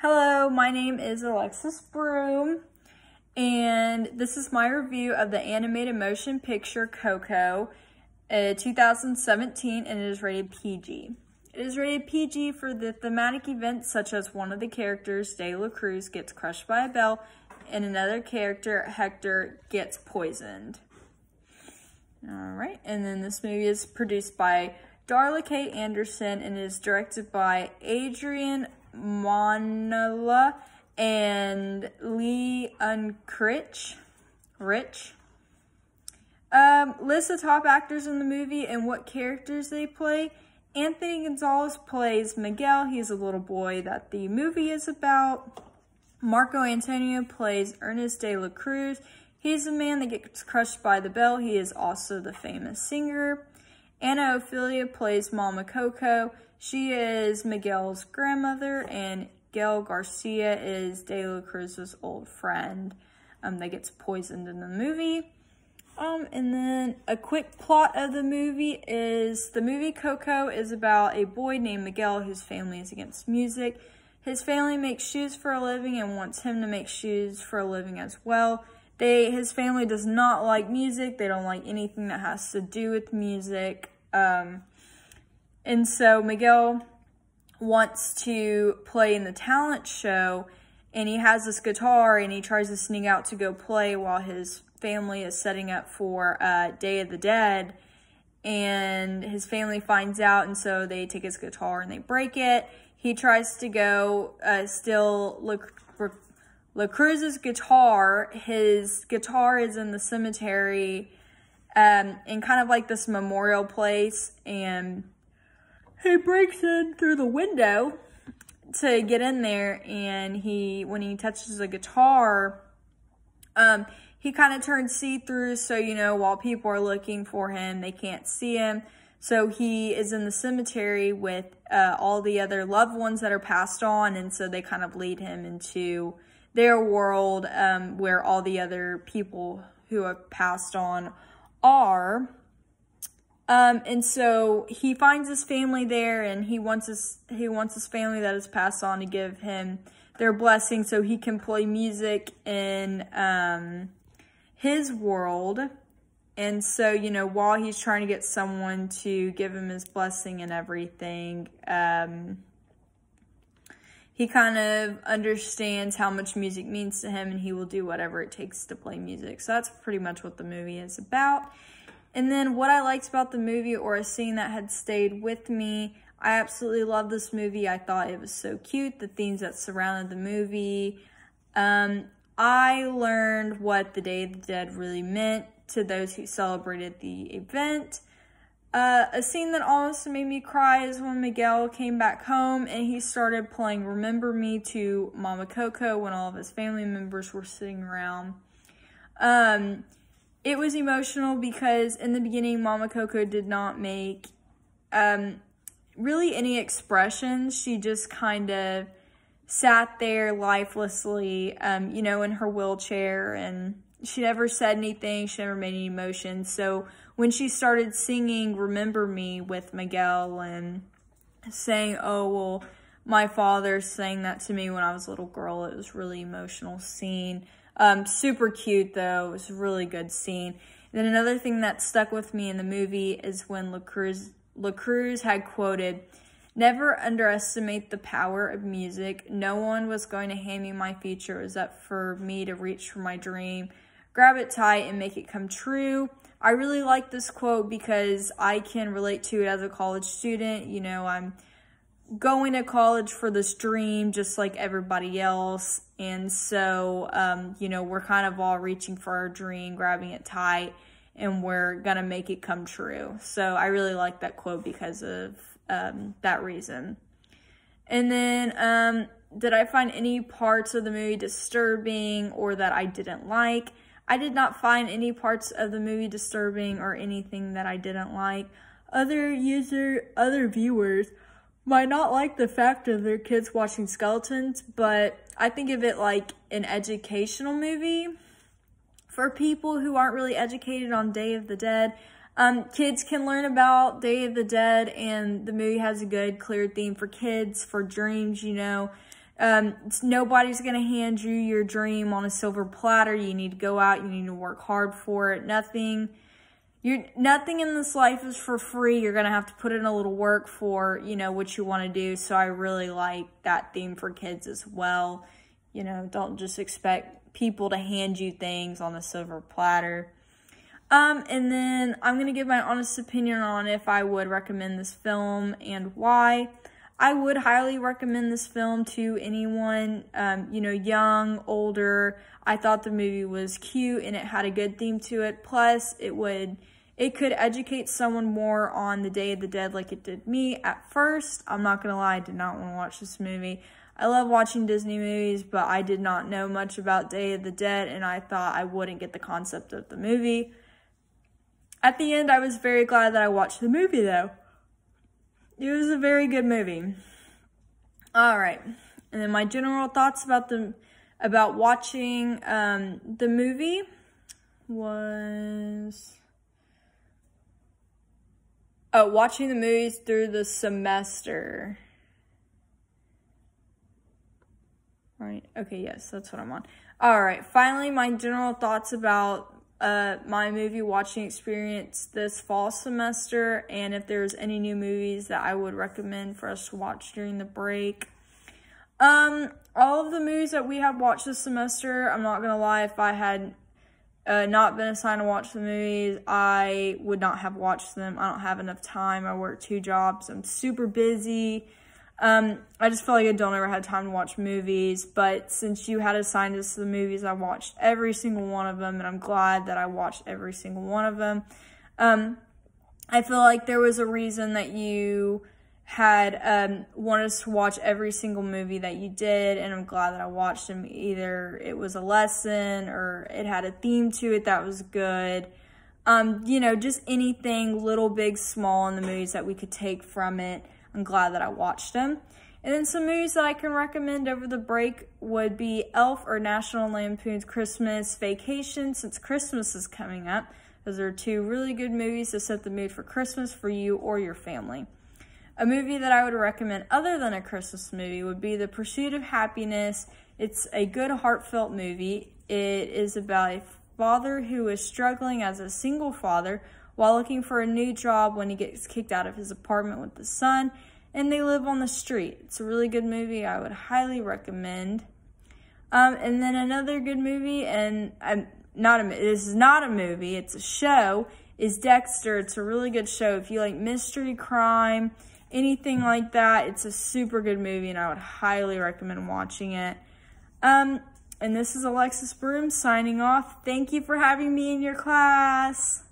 Hello, my name is Alexus Broome, and this is my review of the animated motion picture Coco, uh, 2017, and it is rated PG. It is rated PG for the thematic events such as one of the characters, De La Cruz, gets crushed by a bell, and another character, Hector, gets poisoned. All right, and then this movie is produced by Darla K. Anderson and is directed by Adrian Molina and Lee Unkrich. Rich. Um, list the top actors in the movie and what characters they play. Anthony Gonzalez plays Miguel. He's a little boy that the movie is about. Marco Antonio plays Ernest de la Cruz. He's the man that gets crushed by the bell. He is also the famous singer. Ana Ofelia plays Mama Coco. She is Miguel's grandmother, and Gael Garcia is De La Cruz's old friend um, that gets poisoned in the movie. Um, and then a quick plot of the movie is the movie Coco is about a boy named Miguel whose family is against music. His family makes shoes for a living and wants him to make shoes for a living as well. They, his family does not like music. They don't like anything that has to do with music. Um, and so Miguel wants to play in the talent show and he has this guitar and he tries to sneak out to go play while his family is setting up for uh, Day of the Dead. And his family finds out and so they take his guitar and they break it. He tries to go uh, steal La, La Cruz's guitar. His guitar is in the cemetery um, in kind of like this memorial place and he breaks in through the window to get in there and he when he touches the guitar um he kind of turns see-through so you know while people are looking for him they can't see him. So he is in the cemetery with uh, all the other loved ones that are passed on and so they kind of lead him into their world um, where all the other people who have passed on are um, and so he finds his family there and he wants his, he wants his family that has passed on to give him their blessing so he can play music in, um, his world. And so, you know, while he's trying to get someone to give him his blessing and everything, um, he kind of understands how much music means to him and he will do whatever it takes to play music. So that's pretty much what the movie is about. And then what I liked about the movie or a scene that had stayed with me, I absolutely love this movie. I thought it was so cute, the themes that surrounded the movie. Um, I learned what the Day of the Dead really meant to those who celebrated the event. Uh, a scene that almost made me cry is when Miguel came back home and he started playing Remember Me to Mama Coco when all of his family members were sitting around. Um, it was emotional because in the beginning, Mama Coco did not make um, really any expressions. She just kind of sat there lifelessly, um, you know, in her wheelchair and she never said anything. She never made any emotion. So when she started singing Remember Me with Miguel and saying, oh, well, my father saying that to me when I was a little girl, it was really emotional scene. Um, super cute though. It was a really good scene. And then another thing that stuck with me in the movie is when La Cruz, La Cruz had quoted, Never underestimate the power of music. No one was going to hand me my future. It was up for me to reach for my dream, grab it tight, and make it come true. I really like this quote because I can relate to it as a college student. You know, I'm going to college for this dream just like everybody else. And so, um, you know, we're kind of all reaching for our dream, grabbing it tight, and we're going to make it come true. So I really like that quote because of um, that reason. And then, um, did I find any parts of the movie disturbing or that I didn't like? I did not find any parts of the movie disturbing or anything that I didn't like. Other user, other viewers might not like the fact of their kids watching skeletons, but I think of it like an educational movie for people who aren't really educated on Day of the Dead. Um, kids can learn about Day of the Dead, and the movie has a good, clear theme for kids, for dreams, you know. Um, nobody's going to hand you your dream on a silver platter. You need to go out. You need to work hard for it. Nothing, you're, nothing in this life is for free. You're going to have to put in a little work for, you know, what you want to do. So I really like that theme for kids as well. You know, don't just expect people to hand you things on a silver platter. Um, and then I'm going to give my honest opinion on if I would recommend this film and why. I would highly recommend this film to anyone, um, you know, young, older. I thought the movie was cute and it had a good theme to it. Plus, it would, it could educate someone more on the Day of the Dead like it did me at first. I'm not going to lie, I did not want to watch this movie. I love watching Disney movies, but I did not know much about Day of the Dead and I thought I wouldn't get the concept of the movie. At the end, I was very glad that I watched the movie though. It was a very good movie. All right. And then my general thoughts about the about watching um, the movie was oh, watching the movies through the semester. Right. Okay, yes, that's what I'm on. All right. Finally, my general thoughts about uh, my movie watching experience this fall semester and if there's any new movies that I would recommend for us to watch during the break. Um, all of the movies that we have watched this semester, I'm not gonna lie, if I had uh, not been assigned to watch the movies, I would not have watched them. I don't have enough time. I work two jobs. I'm super busy. Um, I just feel like I don't ever have time to watch movies, but since you had assigned us the movies, I watched every single one of them, and I'm glad that I watched every single one of them. Um, I feel like there was a reason that you had um, wanted us to watch every single movie that you did, and I'm glad that I watched them. Either it was a lesson or it had a theme to it that was good. Um, you know, just anything little, big, small in the movies that we could take from it. I'm glad that I watched them. And then some movies that I can recommend over the break would be Elf or National Lampoon's Christmas Vacation since Christmas is coming up. Those are two really good movies to set the mood for Christmas for you or your family. A movie that I would recommend other than a Christmas movie would be The Pursuit of Happiness. It's a good heartfelt movie. It is about a father who is struggling as a single father while looking for a new job when he gets kicked out of his apartment with his son and they live on the street. It's a really good movie. I would highly recommend. Um, and then another good movie, and I'm not a, this is not a movie, it's a show, is Dexter. It's a really good show. If you like mystery, crime, anything like that, it's a super good movie, and I would highly recommend watching it. Um, and this is Alexus Broome signing off. Thank you for having me in your class.